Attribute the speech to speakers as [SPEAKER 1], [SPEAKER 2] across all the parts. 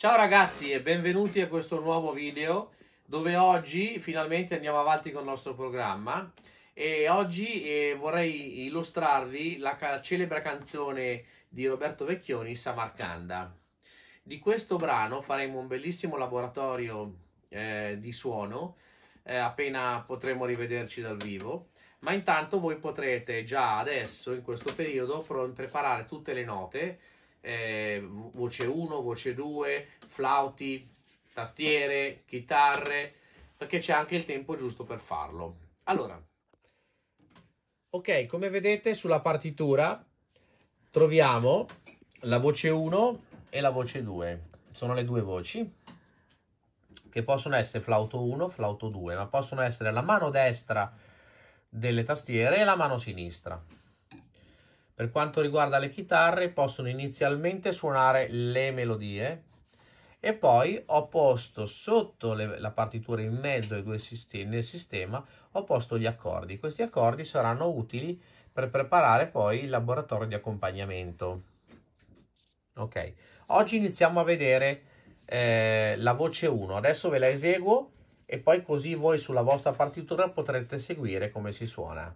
[SPEAKER 1] Ciao ragazzi e benvenuti a questo nuovo video dove oggi finalmente andiamo avanti con il nostro programma e oggi eh, vorrei illustrarvi la ca celebre canzone di Roberto Vecchioni, Samarcanda. Di questo brano faremo un bellissimo laboratorio eh, di suono eh, appena potremo rivederci dal vivo ma intanto voi potrete già adesso in questo periodo preparare tutte le note eh, voce 1, voce 2, flauti, tastiere, chitarre, perché c'è anche il tempo giusto per farlo. Allora, ok, come vedete sulla partitura troviamo la voce 1 e la voce 2. Sono le due voci che possono essere flauto 1, flauto 2, ma possono essere la mano destra delle tastiere e la mano sinistra. Per quanto riguarda le chitarre, possono inizialmente suonare le melodie e poi ho posto sotto le, la partitura in mezzo ai due sistemi, nel sistema, ho posto gli accordi. Questi accordi saranno utili per preparare poi il laboratorio di accompagnamento. Ok, oggi iniziamo a vedere eh, la voce 1. Adesso ve la eseguo e poi così voi sulla vostra partitura potrete seguire come si suona.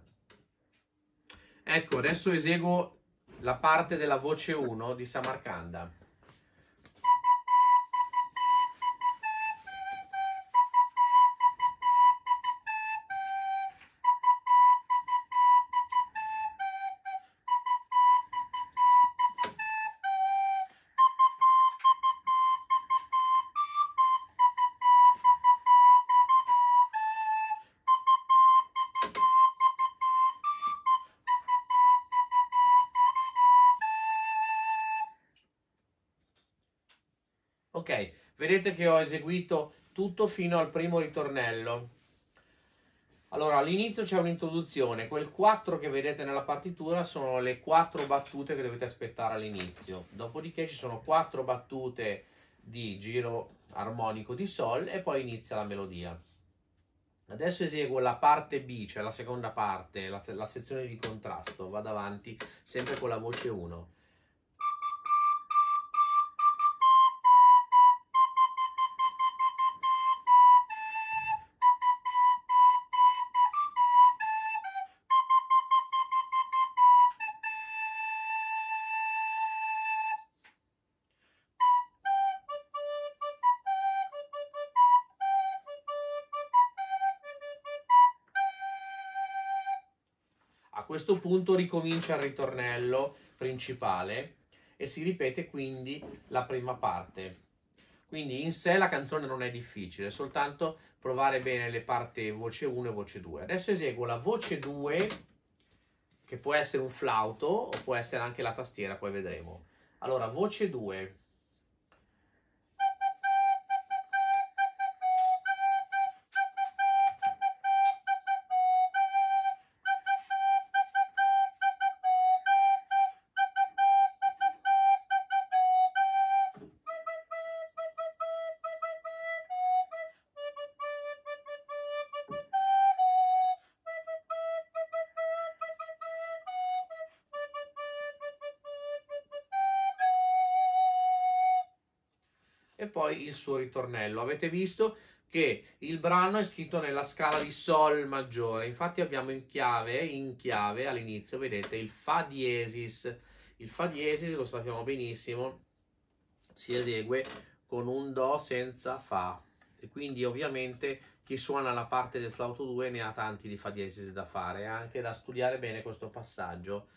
[SPEAKER 1] Ecco, adesso eseguo la parte della voce 1 di Samarcanda. Ok, vedete che ho eseguito tutto fino al primo ritornello. Allora, all'inizio c'è un'introduzione, quel 4 che vedete nella partitura sono le 4 battute che dovete aspettare all'inizio. Dopodiché ci sono 4 battute di giro armonico di Sol e poi inizia la melodia. Adesso eseguo la parte B, cioè la seconda parte, la, la sezione di contrasto. Vado avanti sempre con la voce 1. Questo punto ricomincia il ritornello principale e si ripete quindi la prima parte. Quindi in sé la canzone non è difficile, è soltanto provare bene le parti voce 1 e voce 2. Adesso eseguo la voce 2, che può essere un flauto o può essere anche la tastiera, poi vedremo. Allora, voce 2. E poi il suo ritornello. Avete visto che il brano è scritto nella scala di Sol maggiore, infatti abbiamo in chiave, in chiave all'inizio, vedete, il Fa diesis. Il Fa diesis, lo sappiamo benissimo, si esegue con un Do senza Fa. E quindi ovviamente chi suona la parte del flauto 2 ne ha tanti di Fa diesis da fare, anche da studiare bene questo passaggio.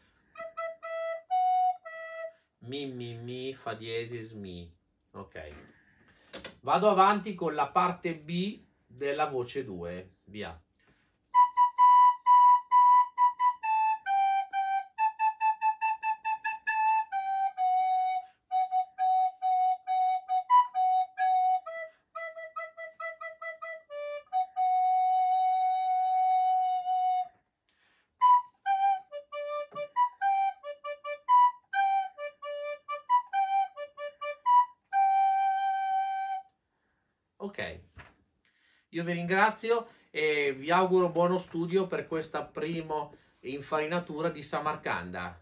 [SPEAKER 1] Mi, mi, mi, Fa diesis, mi. Ok. Vado avanti con la parte B della voce 2. Via. Ok, io vi ringrazio e vi auguro buono studio per questa prima infarinatura di Samarcanda.